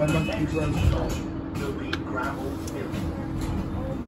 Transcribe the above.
by Monkey Bros. There'll be gravel,